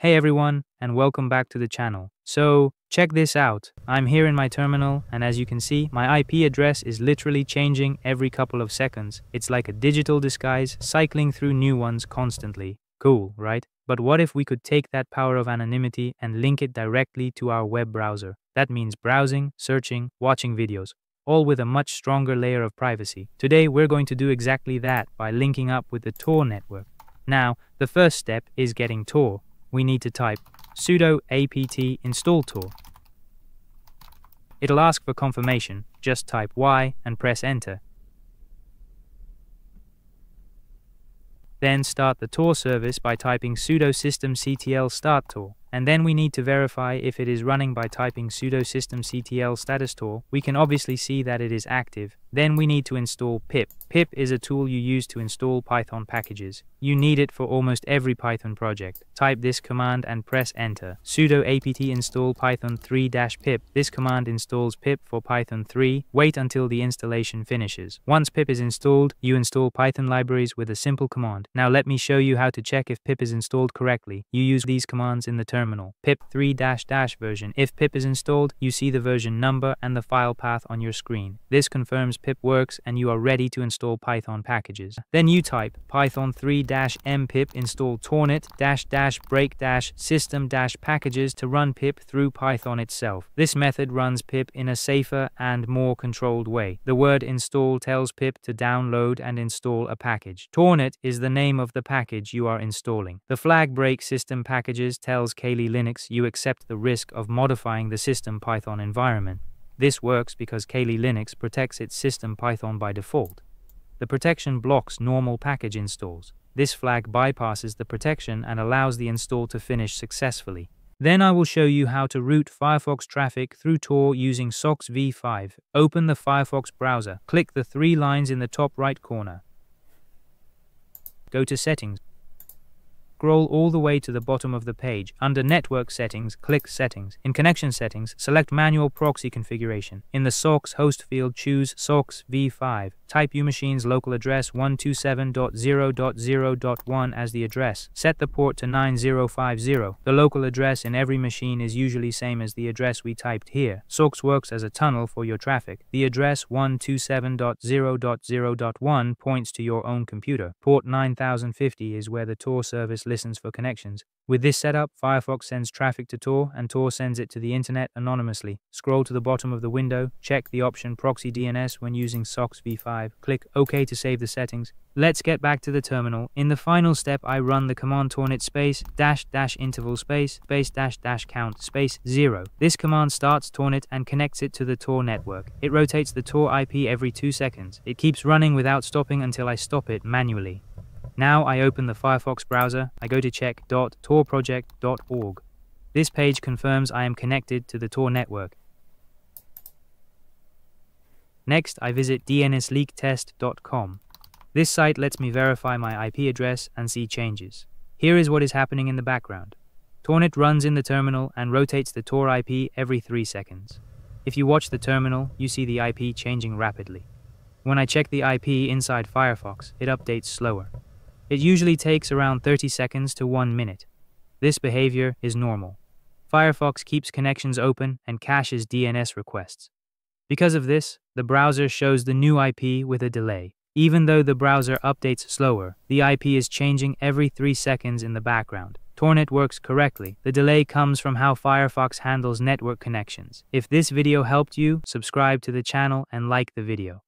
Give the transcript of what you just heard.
Hey everyone, and welcome back to the channel. So, check this out. I'm here in my terminal, and as you can see, my IP address is literally changing every couple of seconds. It's like a digital disguise, cycling through new ones constantly. Cool, right? But what if we could take that power of anonymity and link it directly to our web browser? That means browsing, searching, watching videos, all with a much stronger layer of privacy. Today, we're going to do exactly that by linking up with the Tor network. Now, the first step is getting Tor we need to type sudo apt install tor. It'll ask for confirmation, just type Y and press enter. Then start the Tor service by typing sudo systemctl start Tor and then we need to verify if it is running by typing sudo systemctl status tor. We can obviously see that it is active. Then we need to install pip. Pip is a tool you use to install Python packages. You need it for almost every Python project. Type this command and press enter. sudo apt install python 3-pip. This command installs pip for Python 3. Wait until the installation finishes. Once pip is installed, you install Python libraries with a simple command. Now let me show you how to check if pip is installed correctly. You use these commands in the terminal pip 3-dash version. If pip is installed, you see the version number and the file path on your screen. This confirms pip works and you are ready to install Python packages. Then you type python 3-mpip install tornet dash dash break dash system dash packages to run pip through Python itself. This method runs pip in a safer and more controlled way. The word install tells pip to download and install a package. Tornet is the name of the package you are installing. The flag break system packages tells Kali Linux, you accept the risk of modifying the system Python environment. This works because Kali Linux protects its system Python by default. The protection blocks normal package installs. This flag bypasses the protection and allows the install to finish successfully. Then I will show you how to route Firefox traffic through Tor using SOCKS v5. Open the Firefox browser. Click the three lines in the top right corner. Go to Settings. Scroll all the way to the bottom of the page. Under Network Settings, click Settings. In Connection Settings, select Manual Proxy Configuration. In the SOCKS host field, choose SOCKS v5. Type umachine's local address 127.0.0.1 as the address. Set the port to 9050. The local address in every machine is usually same as the address we typed here. SOCKS works as a tunnel for your traffic. The address 127.0.0.1 points to your own computer. Port 9050 is where the Tor service listens for connections. With this setup, Firefox sends traffic to Tor and Tor sends it to the internet anonymously. Scroll to the bottom of the window, check the option Proxy DNS when using SOCKS v5, click OK to save the settings. Let's get back to the terminal. In the final step, I run the command tornet space dash dash interval space space dash dash count space zero. This command starts tornet and connects it to the Tor network. It rotates the Tor IP every two seconds. It keeps running without stopping until I stop it manually. Now I open the Firefox browser, I go to check .torproject.org. This page confirms I am connected to the Tor network. Next, I visit dnsleaktest.com. This site lets me verify my IP address and see changes. Here is what is happening in the background. Tornet runs in the terminal and rotates the Tor IP every 3 seconds. If you watch the terminal, you see the IP changing rapidly. When I check the IP inside Firefox, it updates slower. It usually takes around 30 seconds to 1 minute. This behavior is normal. Firefox keeps connections open and caches DNS requests. Because of this, the browser shows the new IP with a delay. Even though the browser updates slower, the IP is changing every 3 seconds in the background. Tornet works correctly. The delay comes from how Firefox handles network connections. If this video helped you, subscribe to the channel and like the video.